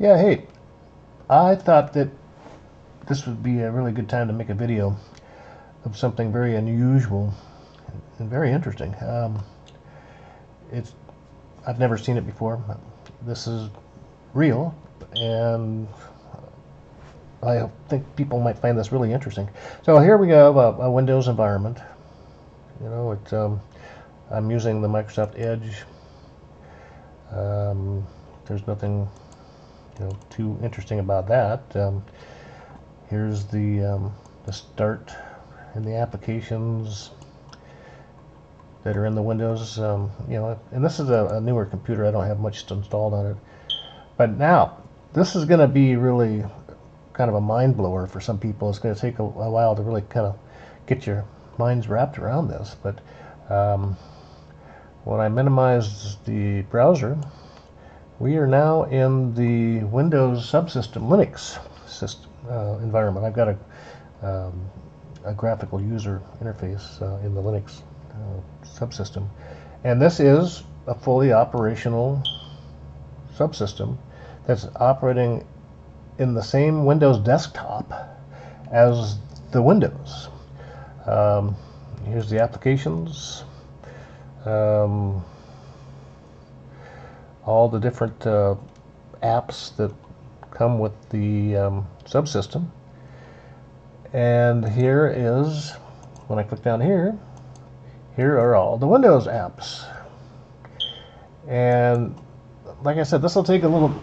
Yeah, hey, I thought that this would be a really good time to make a video of something very unusual and very interesting. Um, it's I've never seen it before. This is real, and I think people might find this really interesting. So here we have a, a Windows environment. You know, it, um, I'm using the Microsoft Edge. Um, there's nothing you know, too interesting about that. Um, here's the, um, the start and the applications that are in the Windows. Um, you know, and this is a, a, newer computer. I don't have much installed on it. But now, this is going to be really kind of a mind blower for some people. It's going to take a, a while to really kind of get your minds wrapped around this. But um, when I minimize the browser, we are now in the Windows subsystem Linux system uh, environment. I've got a, um, a graphical user interface uh, in the Linux uh, subsystem. And this is a fully operational subsystem that's operating in the same Windows desktop as the Windows. Um, here's the applications. Um, all the different uh, apps that come with the um, subsystem. And here is, when I click down here, here are all the Windows apps. And like I said, this will take a little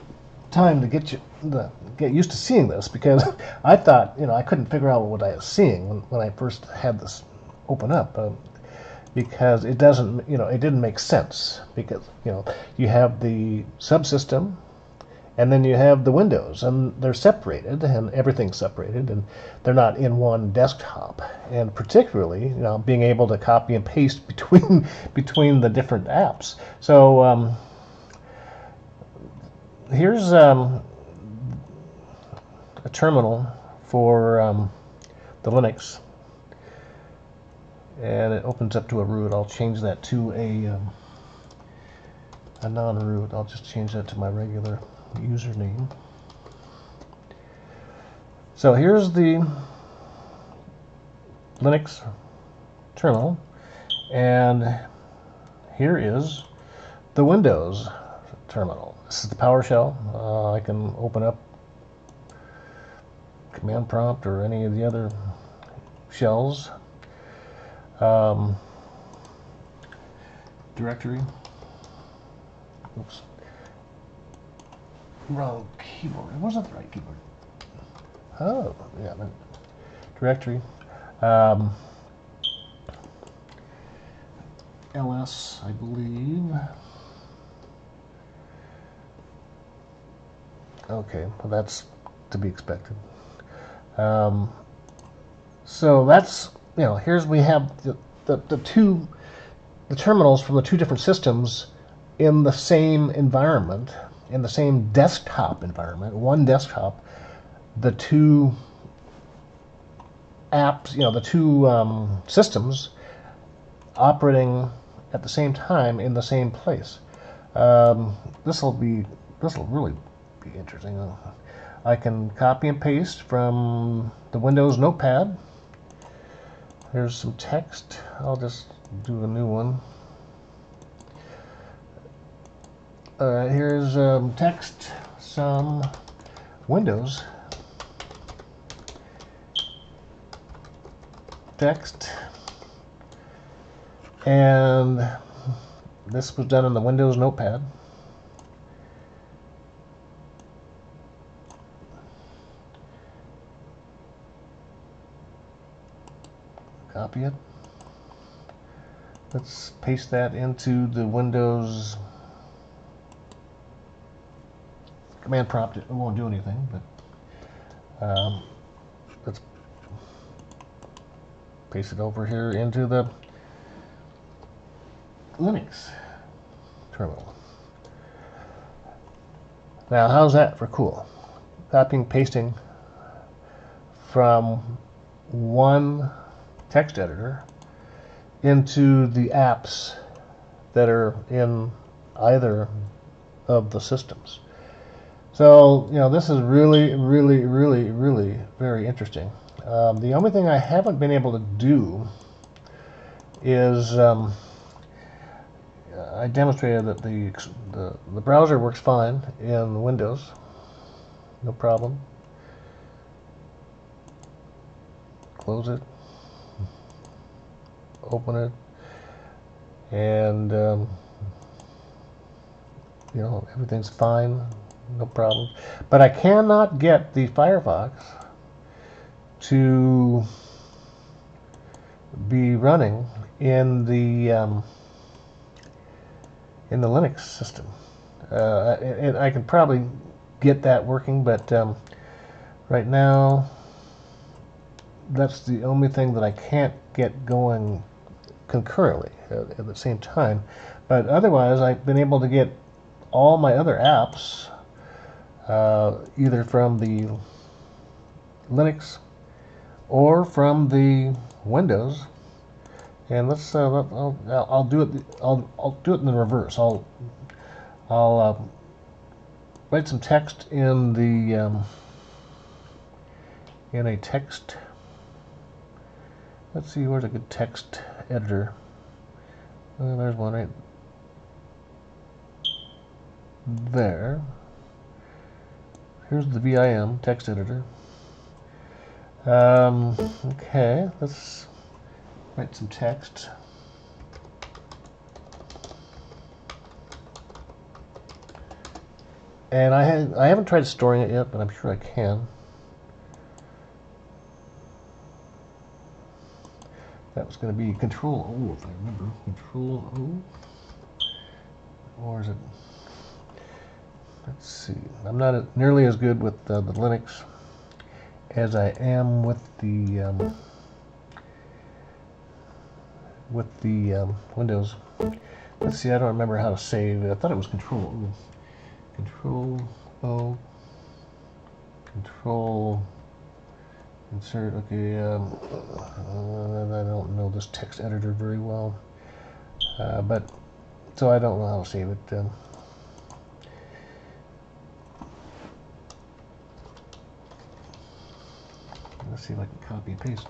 time to get you to get used to seeing this because I thought, you know, I couldn't figure out what I was seeing when, when I first had this open up. Um, because it doesn't, you know, it didn't make sense because, you know, you have the subsystem and then you have the windows and they're separated and everything's separated and they're not in one desktop. And particularly you know being able to copy and paste between between the different apps. So um, here's um, a terminal for um, the Linux and it opens up to a root. I'll change that to a, um, a non-root. I'll just change that to my regular username. So here's the Linux terminal and here is the Windows terminal. This is the PowerShell. Uh, I can open up command prompt or any of the other shells um, directory. Oops. Wrong keyboard. It wasn't the right keyboard. Oh, yeah. Directory. Um, ls, I believe. Okay, well that's to be expected. Um, so that's you know, here's we have the, the, the two the terminals from the two different systems in the same environment, in the same desktop environment, one desktop, the two apps, you know, the two um, systems operating at the same time in the same place. Um, this will be this will really be interesting. I can copy and paste from the Windows Notepad Here's some text. I'll just do a new one. Here's um, text, some Windows. Text. And this was done in the Windows Notepad. Let's paste that into the Windows command prompt. It won't do anything, but um, let's paste it over here into the Linux terminal. Now, how's that for cool? Copying, pasting from one text editor into the apps that are in either of the systems. So, you know, this is really, really, really, really very interesting. Um, the only thing I haven't been able to do is um, I demonstrated that the, the, the browser works fine in Windows, no problem. Close it, open it, and um, you know everything's fine, no problem. But I cannot get the Firefox to be running in the um, in the Linux system. Uh, and I can probably get that working, but um, right now that's the only thing that I can't get going concurrently at, at the same time. But otherwise, I've been able to get all my other apps uh, either from the Linux or from the Windows. And let's uh, I'll, I'll do it I'll, I'll do it in the reverse. I'll I'll uh, write some text in the um, in a text. Let's see where's a good text editor. Uh, there's one right there. Here's the VIM text editor. Um, okay, let's write some text. And I, had, I haven't tried storing it yet, but I'm sure I can. That was going to be Control O, if I remember. Control O? Or is it... Let's see. I'm not nearly as good with uh, the Linux as I am with the um, with the um, Windows. Let's see. I don't remember how to save. I thought it was Control O. Control O. Control insert. Okay. Um, I don't know this text editor very well, uh, but so I don't know how to save it. Um, Let's see if I can copy and paste.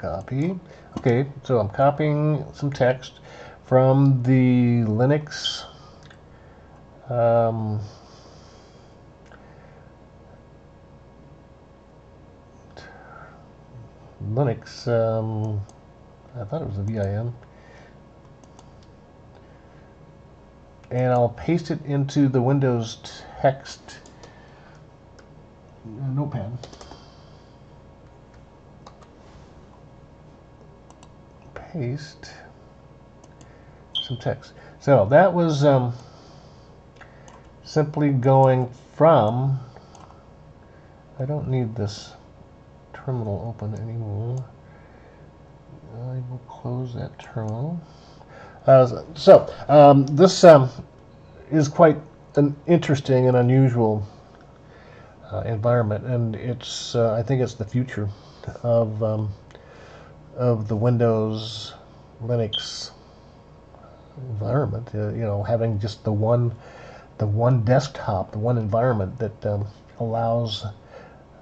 Copy. Okay, so I'm copying some text from the Linux um, Linux um, I thought it was a VIM. And I'll paste it into the Windows text notepad. Paste some text. So that was um, simply going from, I don't need this terminal open anymore. I will close that terminal. Uh, so um, this um, is quite an interesting and unusual uh, environment, and it's uh, I think it's the future of um, of the Windows Linux environment. Uh, you know, having just the one the one desktop, the one environment that um, allows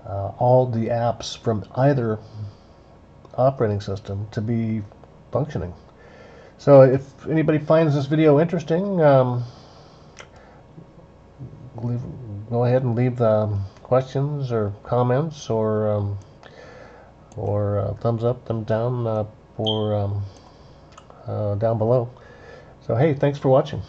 uh, all the apps from either operating system to be functioning. So if anybody finds this video interesting, um, leave, go ahead and leave the questions or comments or um, or uh, thumbs up, thumbs down, uh, or um, uh, down below. So hey, thanks for watching,